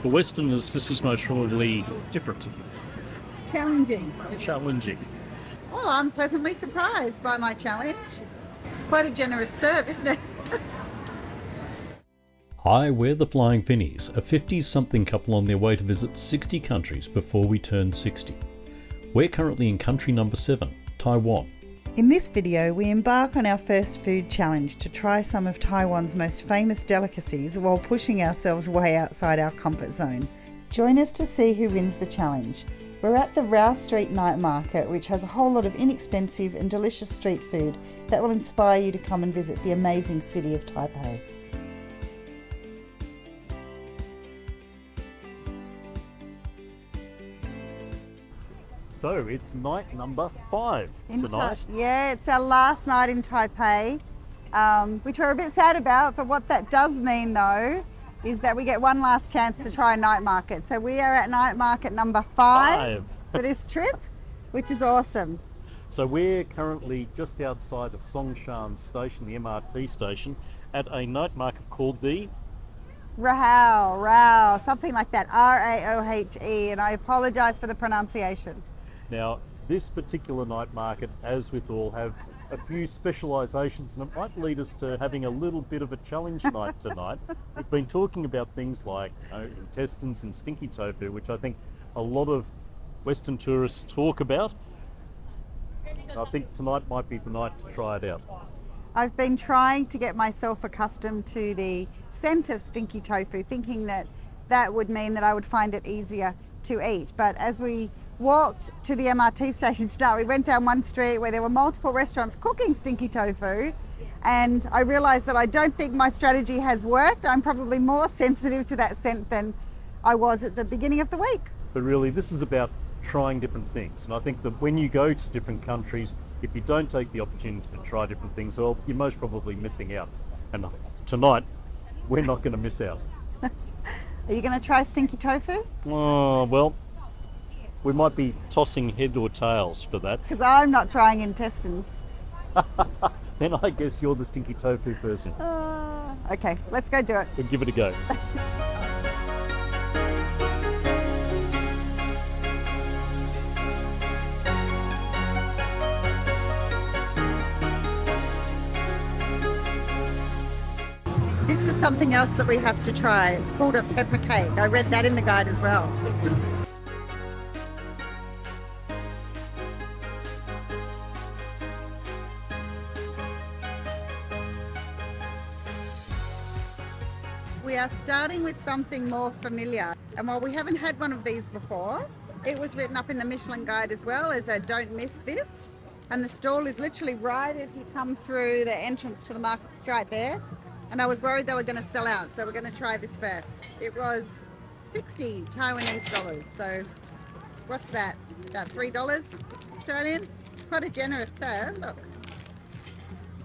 For Westerners, this is most probably different, Challenging. challenging. Well, I'm pleasantly surprised by my challenge. It's quite a generous serve, isn't it? Hi, we're the Flying Finneys, a 50 something couple on their way to visit 60 countries before we turn 60. We're currently in country number 7, Taiwan. In this video, we embark on our first food challenge to try some of Taiwan's most famous delicacies while pushing ourselves way outside our comfort zone. Join us to see who wins the challenge. We're at the Raohe Street Night Market, which has a whole lot of inexpensive and delicious street food that will inspire you to come and visit the amazing city of Taipei. So it's night number 5 In tonight. Yeah, it's our last night in Taipei, um, which we're a bit sad about. But what that does mean, though, is that we get one last chance to try a night market. So we are at night market number five, Five. for this trip, which is awesome. So we're currently just outside of Songshan Station, the MRT station, at a night market called the Rahao, Rao, something like that. R A O H E, and I apologise for the pronunciation. Now, this particular night market, as with all, have a few specialisations, and it might lead us to having a little bit of a challenge night tonight. We've been talking about things like you know, intestines and stinky tofu, which I think a lot of Western tourists talk about. I think tonight might be the night to try it out. I've been trying to get myself accustomed to the scent of stinky tofu, thinking that that would mean that I would find it easier to eat. But as we walked to the MRT station tonight, we went down one street where there were multiple restaurants cooking stinky tofu. And I realized that I don't think my strategy has worked. I'm probably more sensitive to that scent than I was at the beginning of the week. But really, this is about trying different things. And I think that when you go to different countries, if you don't take the opportunity to try different things, well, you're most probably missing out. And tonight, we're not going to miss out. Are you going to try stinky tofu? Oh, well, we might be tossing head or tails for that. Because I'm not trying intestines. Then I guess you're the stinky tofu person. Uh, okay, let's go do it. Give it a go. This is something else that we have to try. It's called a pepper cake. I read that in the guide as well. We are starting with something more familiar. And while we haven't had one of these before, it was written up in the Michelin guide as well as a don't miss this. And the stall is literally right as you come through the entrance to the market. It's right there. And I was worried they were going to sell out, so we're going to try this first. It was 60 Taiwanese dollars. So what's that? About $3 Australian? Quite a generous serve. Look.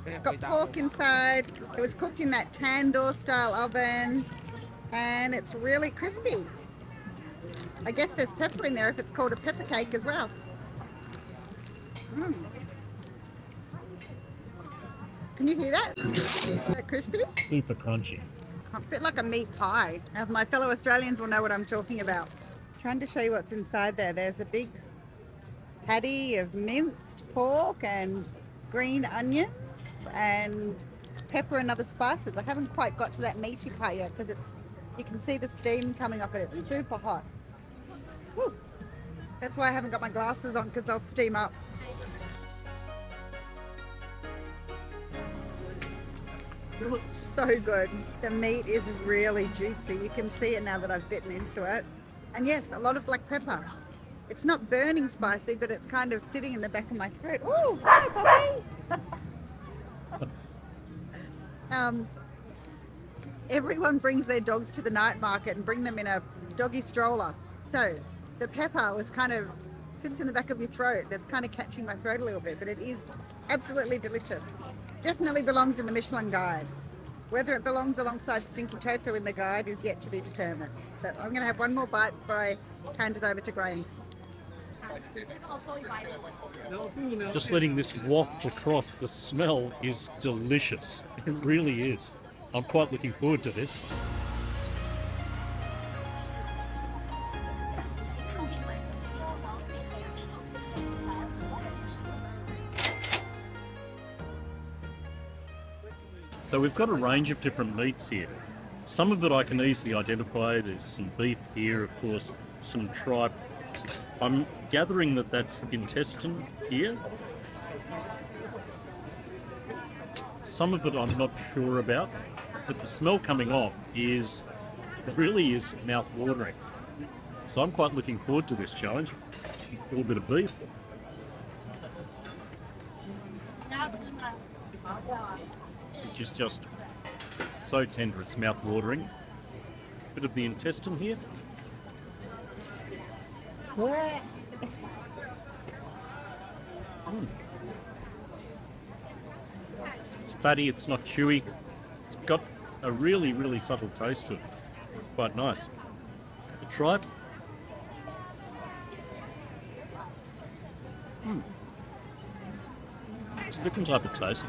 It's got pork inside. It was cooked in that tandoor style oven and it's really crispy. I guess there's pepper in there if it's called a pepper cake as well. Mm. Can you hear that? Is that crispy? Super crunchy. A bit like a meat pie. Now, my fellow Australians will know what I'm talking about. Trying to show you what's inside there. There's a big patty of minced pork and green onions and pepper and other spices. I haven't quite got to that meaty part yet because it's you can see the steam coming off it. It's super hot. That's why I haven't got my glasses on because they'll steam up. So good. The meat is really juicy. You can see it now that I've bitten into it. And yes, a lot of black pepper. It's not burning spicy, but it's kind of sitting in the back of my throat. Ooh, hi, puppy. um, everyone brings their dogs to the night market and bring them in a doggy stroller. So the pepper was kind of sits in the back of your throat. That's kind of catching my throat a little bit, but it is absolutely delicious. Definitely belongs in the Michelin guide. Whether it belongs alongside stinky tofu in the guide is yet to be determined. But I'm going to have one more bite before I hand it over to Graham. Just letting this waft across the smell is delicious. It really is. I'm quite looking forward to this. So we've got a range of different meats here. Some of it I can easily identify. There's some beef here, of course, some tripe, I'm gathering that that's intestine here. Some of it I'm not sure about, but the smell coming off is really is mouth-watering. So I'm quite looking forward to this challenge. A little bit of beef. Which is just so tender, it's mouth-watering. Bit of the intestine here. Mm. It's fatty, it's not chewy. It's got a really, really subtle taste to it. Quite nice. The tripe. Mm. It's a different type of taste.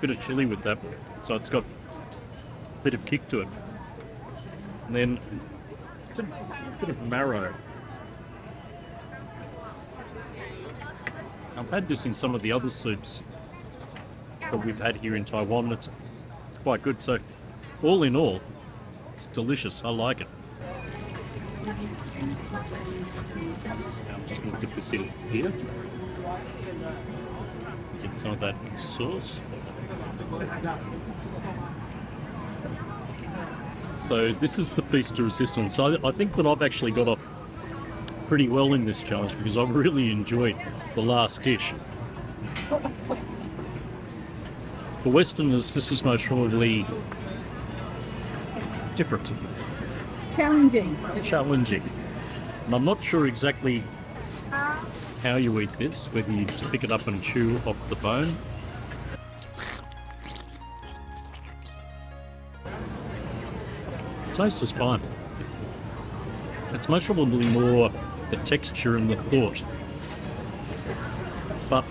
Bit of chili with that, so it's got a bit of kick to it. And then a bit of marrow. I've had this in some of the other soups that we've had here in Taiwan. It's quite good. So, all in all, it's delicious. I like it. Now to get this here. Get some of that sauce. So this is the piece de resistance. I, I think that I've actually got off pretty well in this challenge because I've really enjoyed the last dish. For Westerners, this is most probably different, Challenging. challenging. And I'm not sure exactly how you eat this, whether you just pick it up and chew off the bone. Taste is fine. It's most probably more the texture and the thought. But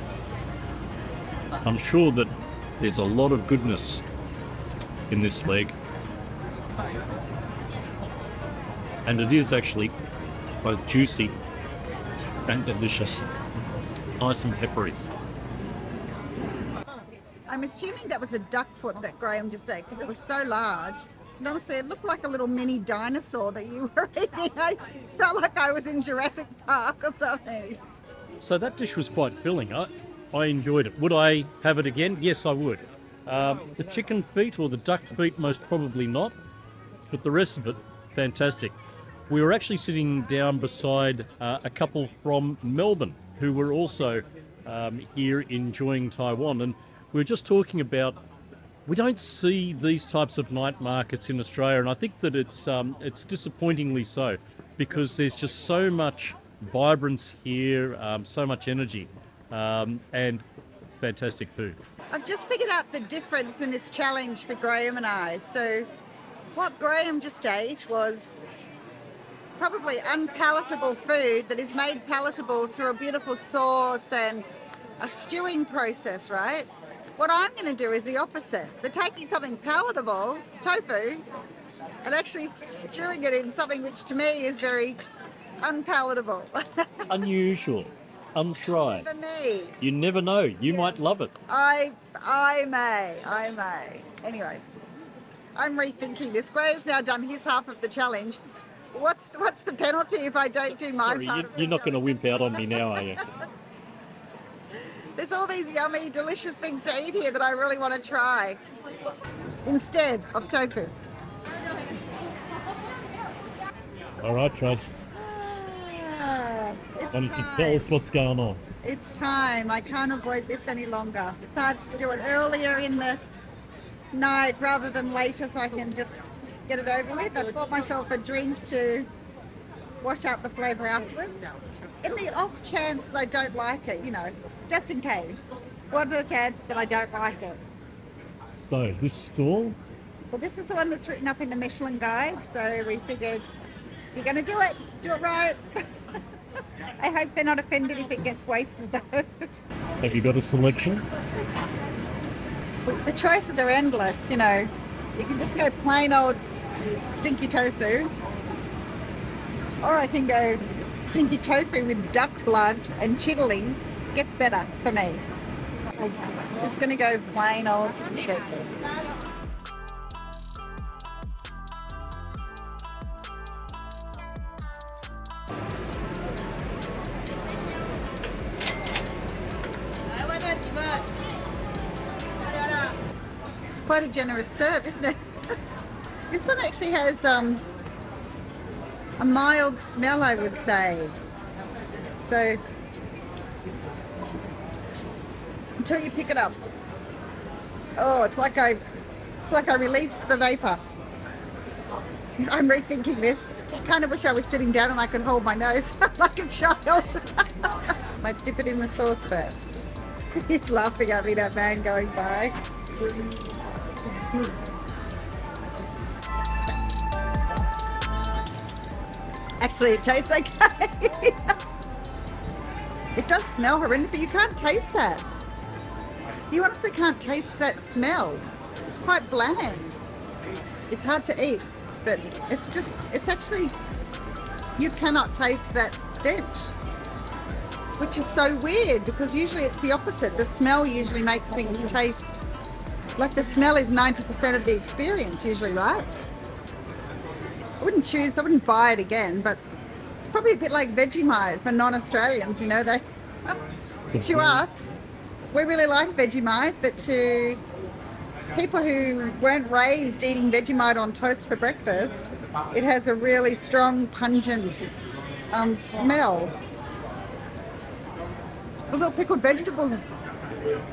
I'm sure that there's a lot of goodness in this leg. And it is actually both juicy and delicious. Nice and peppery. I'm assuming that was a duck foot that Graham just ate because it was so large. Honestly, it looked like a little mini dinosaur that you were eating. I felt like I was in Jurassic Park or something. So that dish was quite filling. I, I enjoyed it. Would I have it again? Yes, I would. Um, the chicken feet or the duck feet, most probably not. But the rest of it, fantastic. We were actually sitting down beside uh, a couple from Melbourne who were also um, here enjoying Taiwan. And we were just talking about we don't see these types of night markets in Australia, and I think that it's um, it's disappointingly so because there's just so much vibrance here, um, so much energy, um, and fantastic food. I've just figured out the difference in this challenge for Graham and I. So, what Graham just ate was probably unpalatable food that is made palatable through a beautiful sauce and a stewing process, right? What I'm going to do is the opposite. They're taking something palatable, tofu, and actually stewing it in something which to me is very unpalatable Unusual, untried. for me. You never know. You Yeah. might love it. I I may, I may. Anyway, I'm rethinking this. Graham's now done his half of the challenge. What's what's the penalty if I don't do my Sorry, part? You, you're not going to wimp out on me now, are you? There's all these yummy, delicious things to eat here that I really want to try instead of tofu. All right, Trace. Ah, It's Why don't you tell time. us what's going on? It's time. I can't avoid this any longer. Decided to do it earlier in the night rather than later so I can just get it over with. I bought myself a drink to wash out the flavour afterwards. In the off chance that I don't like it, you know, just in case. What are the chances that I don't like it? So, this stall, Well, this is the one that's written up in the Michelin Guide, so we figured if you're going to do it, do it right. I hope they're not offended if it gets wasted though. have you got a selection? the choices are endless, you know. You can just go plain old stinky tofu, or I can go stinky tofu with duck blood and chitterlings gets better for me. I'm just going to go plain old stinky tofu. It's quite a generous serve, isn't it? this one actually has um, a mild smell, I would say. So until you pick it up, oh, it's like I, it's like I released the vapor. I'm rethinking this. Kind of wish I was sitting down and I could hold my nose like a child. Might dip it in the sauce first. He's laughing at me, that man going by. Actually, it tastes okay. it does smell horrendous, but you can't taste that. You honestly can't taste that smell. It's quite bland. It's hard to eat, but it's just, it's actually, you cannot taste that stench. Which is so weird because usually it's the opposite. The smell usually makes things taste like the smell is 90% of the experience, usually, right? I wouldn't choose, I wouldn't buy it again, but it's probably a bit like Vegemite for non Australians, you know. They, to us, we really like Vegemite, but to people who weren't raised eating Vegemite on toast for breakfast, it has a really strong, pungent um, smell. The little pickled vegetables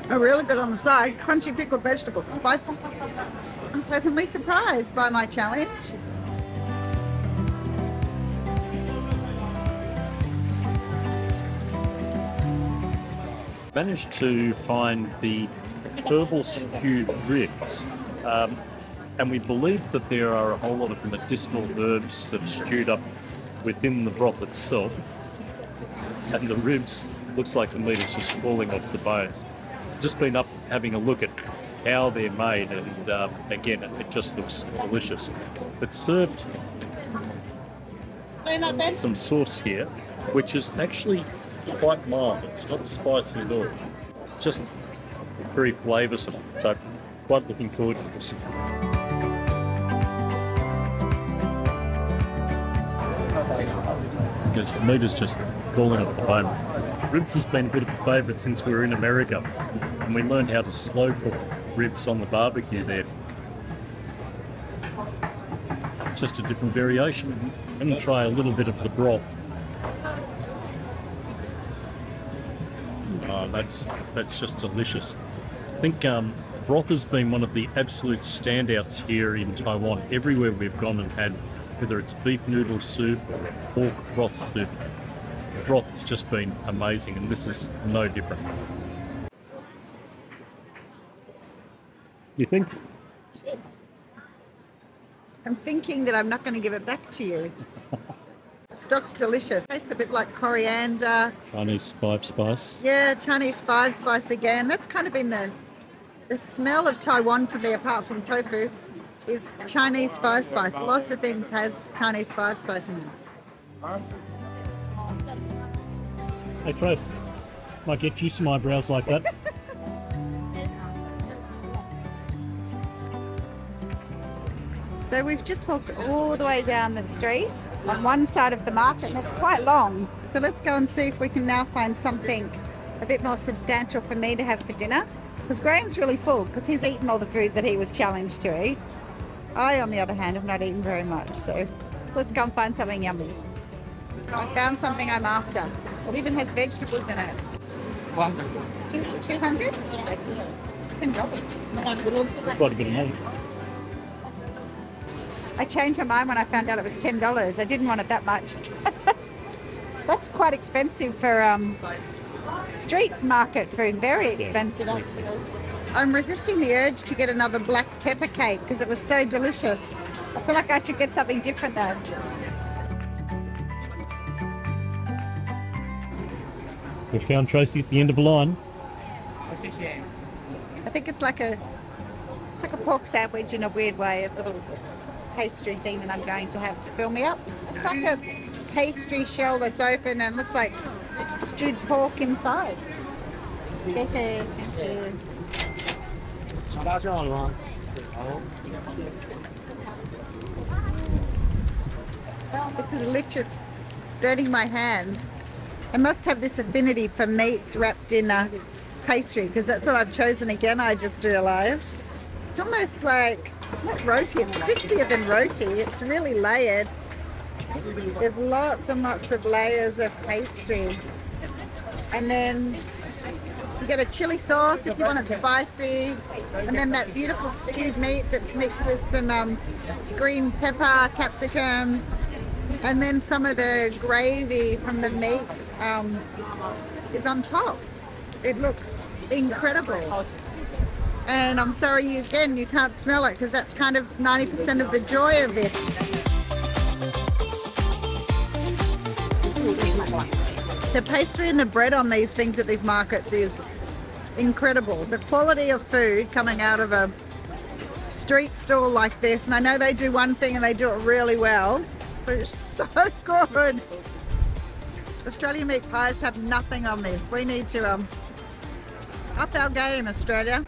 are really good on the side. Crunchy pickled vegetables, spicy. I'm pleasantly surprised by my challenge. Managed to find the herbal stewed ribs. Um, and we believe that there are a whole lot of medicinal herbs that are stewed up within the broth itself. And the ribs looks like the meat is just falling off the bones. Just been up having a look at how they're made, and um, again, it just looks delicious. It's served with some sauce here, which is actually quite mild. It's not spicy at all. Just very flavoursome. So, quite looking forward to this. Because the meat is just falling off the bone. Ribs has been a bit of a favourite since we were in America, and we learned how to slow cook ribs on the barbecue there. Just a different variation. I'm going to try a little bit of the broth. That's that's just delicious. I think um, broth has been one of the absolute standouts here in Taiwan. Everywhere we've gone and had, whether it's beef noodle soup, or pork broth soup, broth has just been amazing, and this is no different. You think? I'm thinking that I'm not going to give it back to you. Stock's delicious. Tastes a bit like coriander. Chinese five spice. Yeah, Chinese five spice again. That's kind of been the the smell of Taiwan for me, apart from tofu, is Chinese five spice. Lots of things has Chinese five spice in them. Hey Trace, might get you some eyebrows like that. So we've just walked all the way down the street on one side of the market and it's quite long. So let's go and see if we can now find something a bit more substantial for me to have for dinner. Because Graham's really full because he's eaten all the food that he was challenged to eat. I, on the other hand, have not eaten very much. So let's go and find something yummy. I found something I'm after. It even has vegetables in it. Two, 200? Ten dollars. Quite a bit of money. I changed my mind when I found out it was ten dollars. I didn't want it that much. That's quite expensive for um, street market food. Very expensive, actually. I'm resisting the urge to get another black pepper cake because it was so delicious. I feel like I should get something different though. We found Tracy at the end of a line. I think it's like a it's like a pork sandwich in a weird way, a little pastry thing that I'm going to have to fill me up. It's like a pastry shell that's open and looks like stewed pork inside. Better, thank you. This is literally burning my hands. I must have this affinity for meats wrapped in a pastry because that's what I've chosen again, I just realised. It's almost like not roti, it's crispier than roti. It's really layered. There's lots and lots of layers of pastry. And then you get a chili sauce if you want it spicy. And then that beautiful stewed meat that's mixed with some um, green pepper, capsicum, and then some of the gravy from the meat um, is on top. It looks incredible. And I'm sorry, you, again, you can't smell it because that's kind of 90% of the joy of this. The pastry and the bread on these things at these markets is incredible. The quality of food coming out of a street stall like this, and I know they do one thing and they do it really well, but it's so good. Australian meat pies have nothing on this. We need to um, up our game, Australia.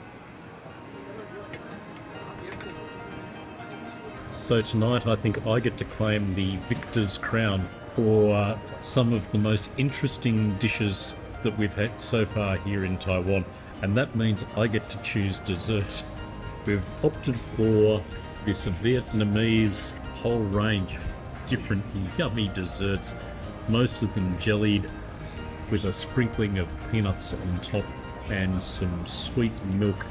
So tonight I think I get to claim the victor's crown for uh, some of the most interesting dishes that we've had so far here in Taiwan and that means I get to choose dessert. We've opted for this Vietnamese whole range of different yummy desserts, most of them jellied with a sprinkling of peanuts on top and some sweet milk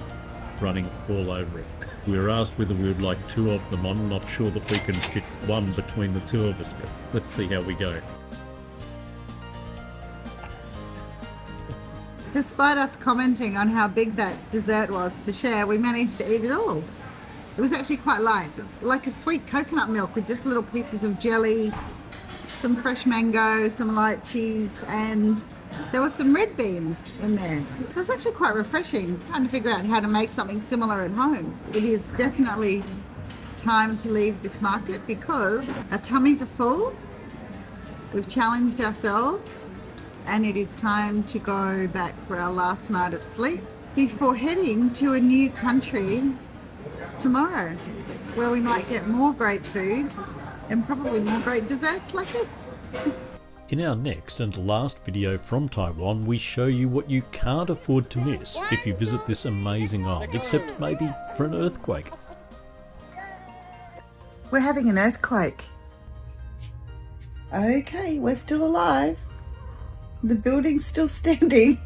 running all over it. We were asked whether we would like two of them. I'm not sure that we can fit one between the two of us, but let's see how we go. Despite us commenting on how big that dessert was to share, we managed to eat it all. It was actually quite light. It's like a sweet coconut milk with just little pieces of jelly, some fresh mango, some light cheese, and there were some red beans in there. So it's actually quite refreshing, trying to figure out how to make something similar at home. It is definitely time to leave this market because our tummies are full. We've challenged ourselves and it is time to go back for our last night of sleep before heading to a new country tomorrow where we might get more great food and probably more great desserts like this. In our next and last video from Taiwan, we show you what you can't afford to miss if you visit this amazing island, except maybe for an earthquake. We're having an earthquake. Okay, we're still alive. The building's still standing.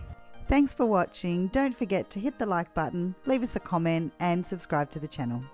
Thanks for watching. Don't forget to hit the like button, leave us a comment and subscribe to the channel.